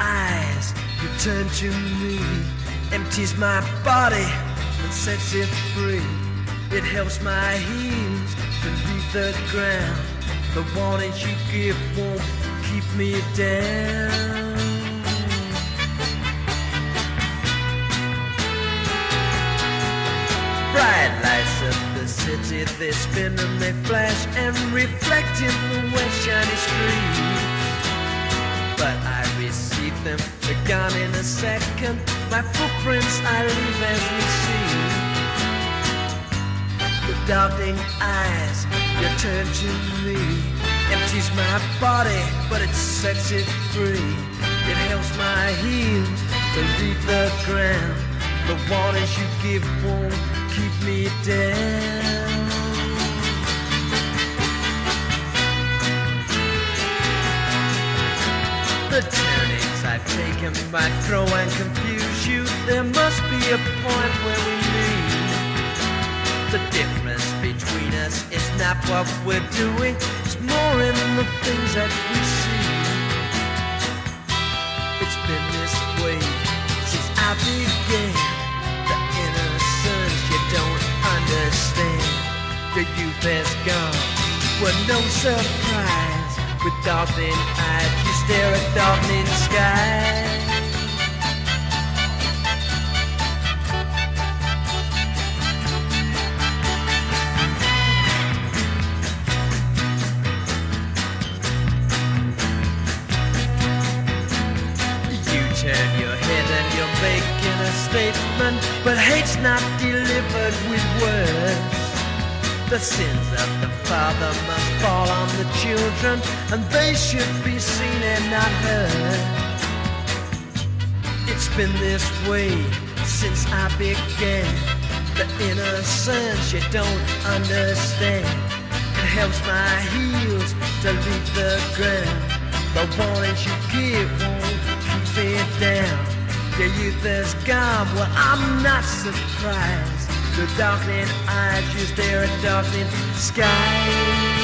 eyes, you turn to me, empties my body and sets it free. It helps my heels to leave the ground. The warnings you give won't keep me down. Bright lights of the city, they spin and they flash and reflect in the wet shiny streets. My footprints I leave as we see. The doubting eyes, you turn to me. Empties my body, but it sets it free. It helps my heels to leave the ground. The warnings you give won't keep me down. The turnings I've taken might throw and confuse. There must be a point where we meet. The difference between us is not what we're doing, it's more in the things that we see. It's been this way since I began. The innocence you don't understand. The youth has gone, well, no surprise. With darkening eyes, you stare at darkening skies. Hate's not delivered with words. The sins of the father must fall on the children, and they should be seen and not heard. It's been this way since I began. The innocence you don't understand. It helps my heels to leave the ground. The warnings you give Is gone, well, I'm not surprised. The darkening eyes, you stare at darkening skies.